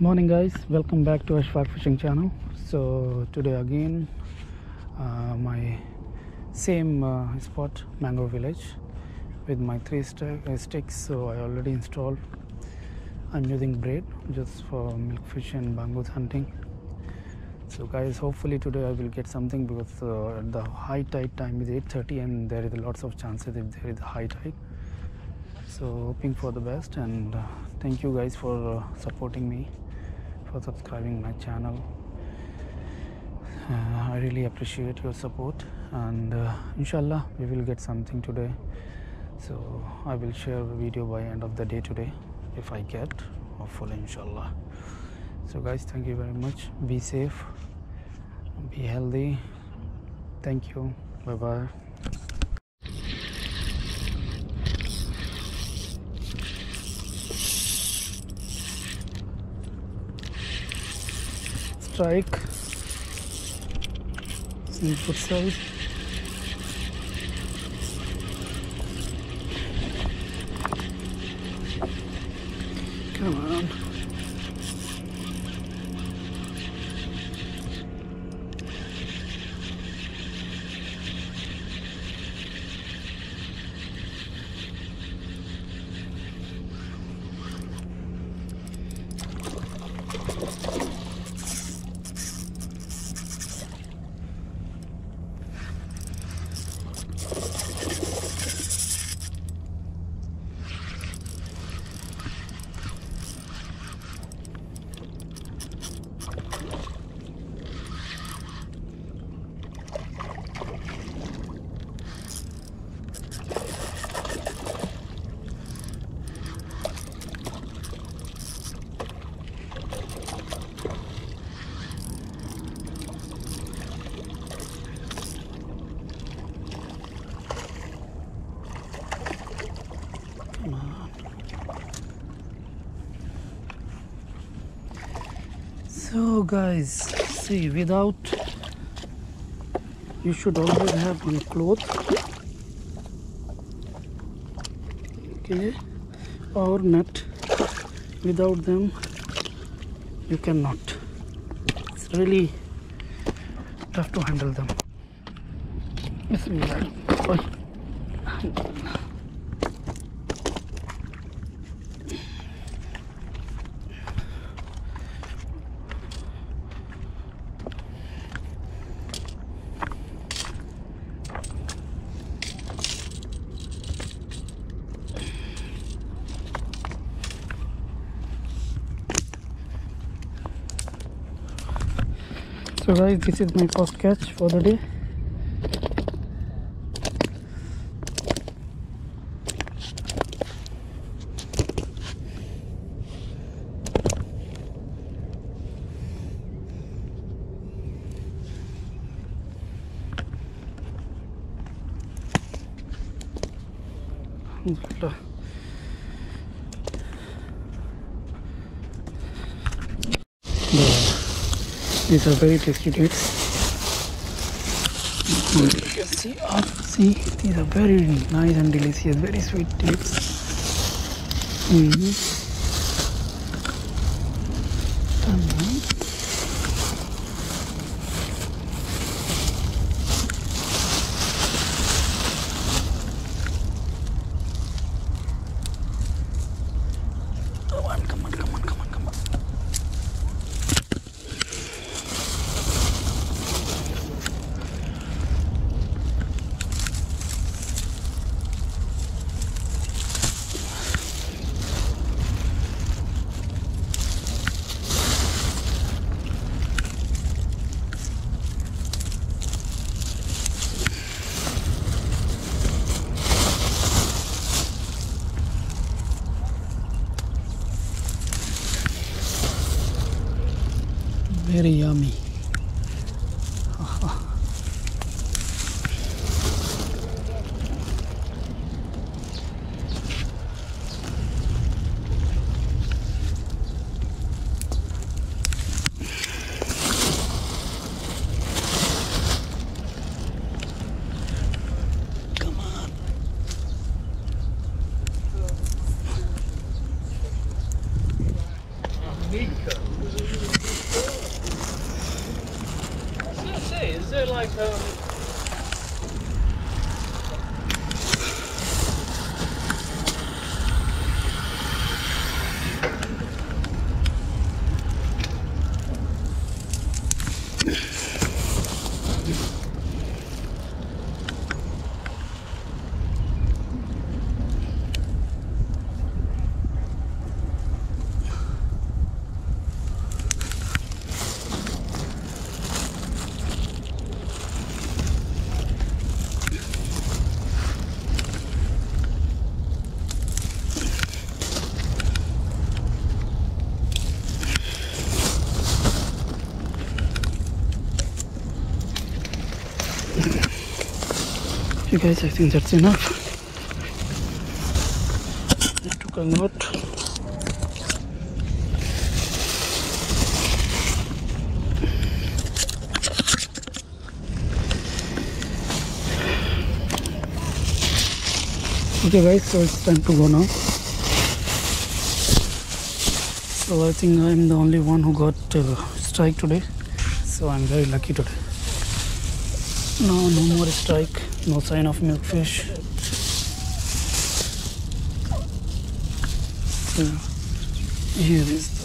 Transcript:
morning guys. Welcome back to ashfaq fishing channel. So today again uh, my same uh, spot mangrove village with my three st- uh, sticks. So i already installed i'm using braid just for milkfish and bangus hunting. So guys hopefully today i will get something because uh, the high tide time is 8.30 and there is lots of chances if there is high tide. So hoping for the best and uh, thank you guys for uh, supporting me for subscribing my channel. Uh, i really appreciate your support and uh, inshallah we will get something today. So i will share a video by end of the day today if i get hopefully inshallah. So guys thank you very much. Be safe be healthy. Thank you. Bye bye strike. Input come on come on so guys see without you should always have one cloth. Okay or net without them you cannot. It's really tough to handle them. Bismillah. So guys, this is my first catch for the day. Alhamdulillah. These are very tasty dates. You can see, uh, see, these are very nice and delicious, very sweet dates. Mhm. Mhm. Very yummy. Come on. like um, guys, I think that's enough. It took a lot. Okay, guys, so it's time to go now. So I think I'm the only one who got uh, strike today. So I'm very lucky today. No, no more strike. No sign of milkfish. So here is